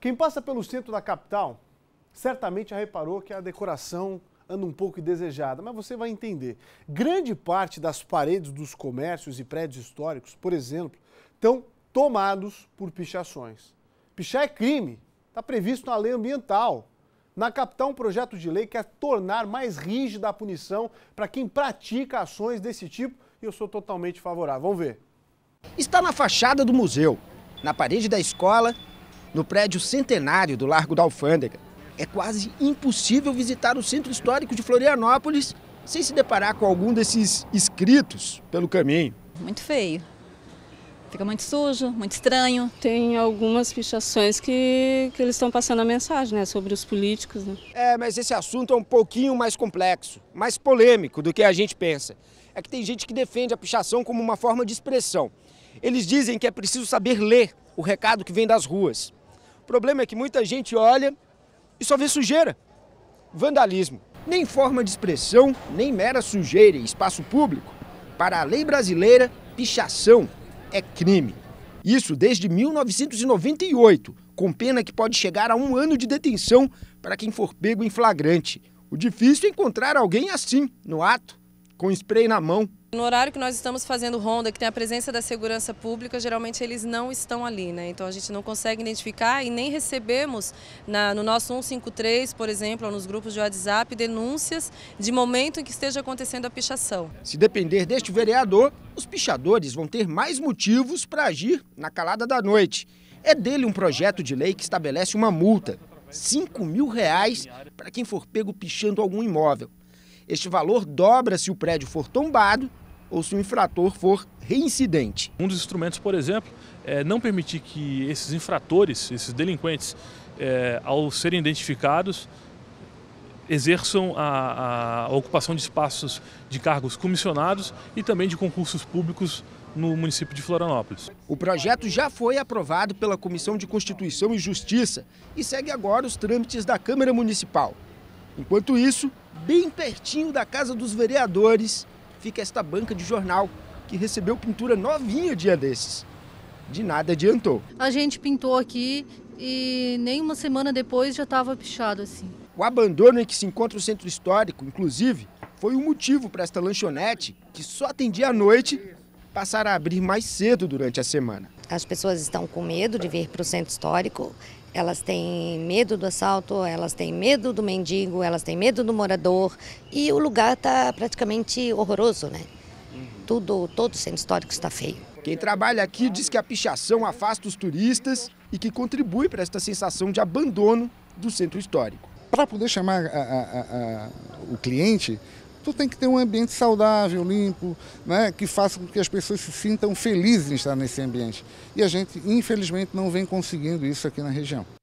Quem passa pelo centro da capital certamente já reparou que a decoração anda um pouco indesejada, mas você vai entender. Grande parte das paredes dos comércios e prédios históricos, por exemplo, estão tomados por pichações. Pichar é crime, está previsto na lei ambiental. Na capital, um projeto de lei quer tornar mais rígida a punição para quem pratica ações desse tipo e eu sou totalmente favorável. Vamos ver. Está na fachada do museu, na parede da escola, no prédio centenário do Largo da Alfândega. É quase impossível visitar o centro histórico de Florianópolis sem se deparar com algum desses escritos pelo caminho. Muito feio. Fica muito sujo, muito estranho. Tem algumas fichações que, que eles estão passando a mensagem né, sobre os políticos. Né? É, mas esse assunto é um pouquinho mais complexo, mais polêmico do que a gente pensa. É que tem gente que defende a pichação como uma forma de expressão. Eles dizem que é preciso saber ler o recado que vem das ruas. Problema é que muita gente olha e só vê sujeira, vandalismo. Nem forma de expressão, nem mera sujeira em espaço público. Para a lei brasileira, pichação é crime. Isso desde 1998, com pena que pode chegar a um ano de detenção para quem for pego em flagrante. O difícil é encontrar alguém assim, no ato, com spray na mão, no horário que nós estamos fazendo ronda, que tem a presença da segurança pública, geralmente eles não estão ali, né? Então a gente não consegue identificar e nem recebemos na, no nosso 153, por exemplo, ou nos grupos de WhatsApp, denúncias de momento em que esteja acontecendo a pichação. Se depender deste vereador, os pichadores vão ter mais motivos para agir na calada da noite. É dele um projeto de lei que estabelece uma multa, 5 mil reais, para quem for pego pichando algum imóvel. Este valor dobra se o prédio for tombado ou se o infrator for reincidente. Um dos instrumentos, por exemplo, é não permitir que esses infratores, esses delinquentes, é, ao serem identificados, exerçam a, a, ocupação de espaços de cargos comissionados e também de concursos públicos no município de Florianópolis. O projeto já foi aprovado pela Comissão de Constituição e Justiça e segue agora os trâmites da Câmara Municipal. Enquanto isso, bem pertinho da Casa dos Vereadores, fica esta banca de jornal que recebeu pintura novinha dia desses. De nada adiantou. A gente pintou aqui e nem uma semana depois já estava pichado assim. O abandono em que se encontra o centro histórico, inclusive, foi o um motivo para esta lanchonete, que só atendia à noite, passar a abrir mais cedo durante a semana. As pessoas estão com medo de vir para o centro histórico elas têm medo do assalto, elas têm medo do mendigo, elas têm medo do morador e o lugar está praticamente horroroso, né? Tudo, todo o centro histórico está feio. Quem trabalha aqui diz que a pichação afasta os turistas e que contribui para esta sensação de abandono do centro histórico. Para poder chamar a, a, a, o cliente, tu tem que ter um ambiente saudável, limpo, né, que faça com que as pessoas se sintam felizes em estar nesse ambiente. E a gente, infelizmente, não vem conseguindo isso aqui na região.